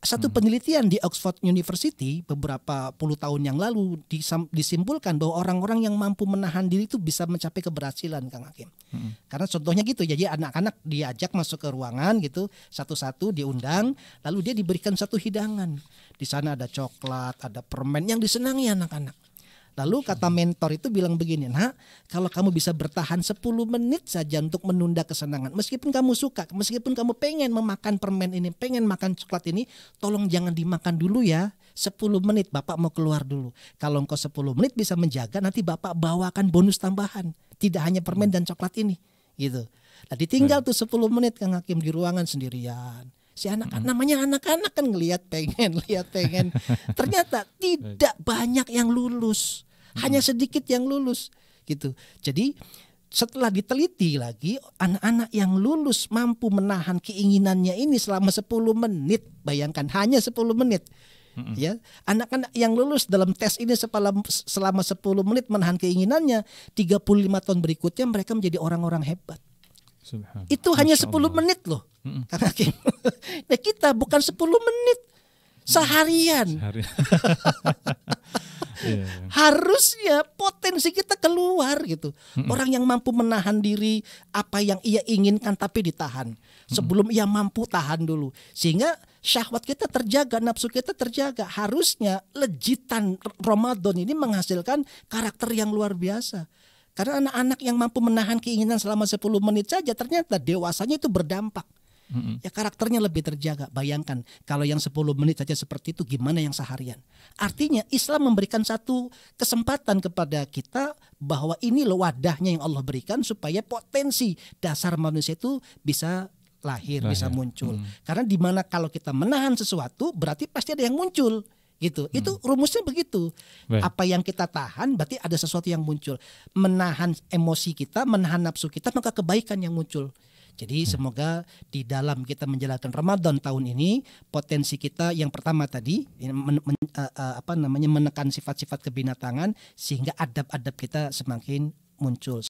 Satu penelitian di Oxford University beberapa puluh tahun yang lalu disimpulkan bahwa orang-orang yang mampu menahan diri itu bisa mencapai keberhasilan, Kang Hakim. Karena contohnya gitu, jadi anak-anak diajak masuk ke ruangan gitu, satu-satu diundang, lalu dia diberikan satu hidangan. Di sana ada coklat, ada permen yang disenangi anak-anak. Lalu kata mentor itu bilang begini, nah kalau kamu bisa bertahan 10 menit saja untuk menunda kesenangan, meskipun kamu suka, meskipun kamu pengen memakan permen ini, pengen makan coklat ini, tolong jangan dimakan dulu ya. 10 menit Bapak mau keluar dulu. Kalau engkau 10 menit bisa menjaga, nanti Bapak bawakan bonus tambahan. Tidak hanya permen dan coklat ini, gitu. Nah ditinggal tuh 10 menit Kang Hakim di ruangan sendirian si anak namanya anak-anak kan ngelihat pengen lihat pengen. Ternyata tidak banyak yang lulus. Hanya sedikit yang lulus gitu. Jadi setelah diteliti lagi anak-anak yang lulus mampu menahan keinginannya ini selama 10 menit. Bayangkan hanya 10 menit. Ya anak-anak yang lulus dalam tes ini selama selama 10 menit menahan keinginannya 35 tahun berikutnya mereka menjadi orang-orang hebat. Itu hanya Masya 10 Allah. menit loh. Kang Hakim. nah kita bukan 10 menit. Seharian. Sehari. Iya, iya. Harusnya potensi kita keluar gitu. Orang yang mampu menahan diri apa yang ia inginkan tapi ditahan. Sebelum ia mampu tahan dulu. Sehingga syahwat kita terjaga, nafsu kita terjaga. Harusnya lejitan Ramadan ini menghasilkan karakter yang luar biasa. Karena anak-anak yang mampu menahan keinginan selama 10 menit saja ternyata dewasanya itu berdampak. Ya karakternya lebih terjaga. Bayangkan kalau yang 10 menit saja seperti itu gimana yang seharian. Artinya Islam memberikan satu kesempatan kepada kita bahwa ini loh wadahnya yang Allah berikan supaya potensi dasar manusia itu bisa lahir, bisa Lahir. muncul. Karena di mana kalau kita menahan sesuatu berarti pasti ada yang muncul gitu. Itu rumusnya begitu. Baik. Apa yang kita tahan berarti ada sesuatu yang muncul. Menahan emosi kita, menahan nafsu kita maka kebaikan yang muncul. Jadi semoga di dalam kita menjalankan Ramadan tahun ini potensi kita yang pertama tadi men- men- eh, apa namanya menekan sifat-sifat kebinatangan sehingga adab-adab kita semakin muncul.